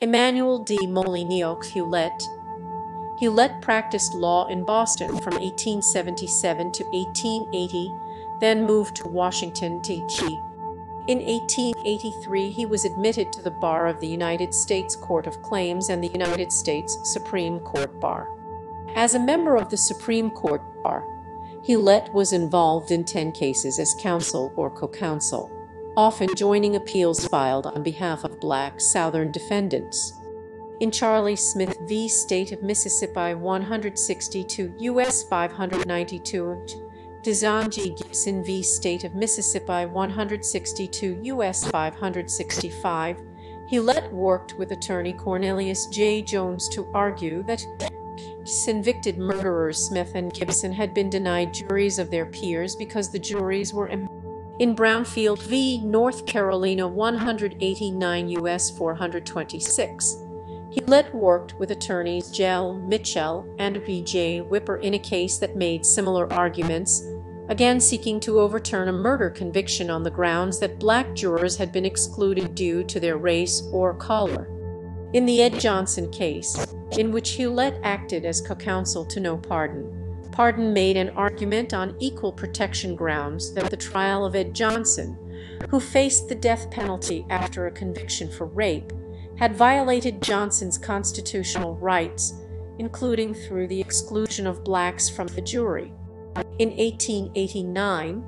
Emanuel D. Molyneaux Hewlett. Hewlett practiced law in Boston from 1877 to 1880, then moved to Washington, D.C. In 1883 he was admitted to the bar of the United States Court of Claims and the United States Supreme Court Bar. As a member of the Supreme Court Bar, Hewlett was involved in 10 cases as counsel or co-counsel often joining appeals filed on behalf of black Southern defendants. In Charley Smith v. State of Mississippi 162 U.S. 592 Dizon G. Gibson v. State of Mississippi 162 U.S. 565 Hewlett worked with attorney Cornelius J. Jones to argue that convicted murderers Smith and Gibson had been denied juries of their peers because the juries were in Brownfield v. North Carolina 189 U.S. 426. Hewlett worked with attorneys J.L. Mitchell and W.J. Whipper in a case that made similar arguments, again seeking to overturn a murder conviction on the grounds that black jurors had been excluded due to their race or color. In the Ed Johnson case, in which Hewlett acted as co-counsel to Noah Parden, Parden made an argument on equal protection grounds that the trial of Ed Johnson, who faced the death penalty after a conviction for rape, had violated Johnson's constitutional rights, including through the exclusion of blacks from the jury. In 1889,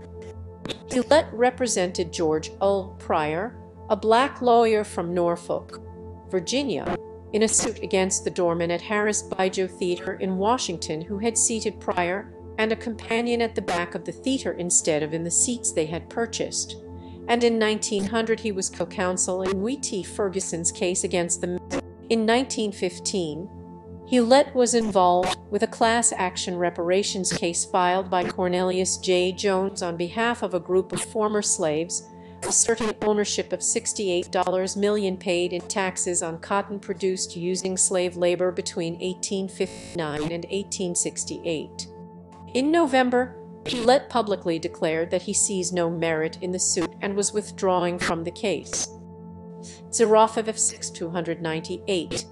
Hewlett represented George O. Pryor, a black lawyer from Norfolk, Virginia, in a suit against the doorman at Harris Bijou Theater in Washington who had seated Pryor and a companion at the back of the theater instead of in the seats they had purchased. And in 1900 he was co-counsel in W.T. Ferguson's case against them. In 1915, Hewlett was involved with a class action reparations case filed by Cornelius J. Jones on behalf of a group of former slaves asserting ownership of $68 million paid in taxes on cotton produced using slave labor between 1859 and 1868. In November, Hewlett publicly declared that he sees no merit in the suit and was withdrawing from the case. Zerofev 6 298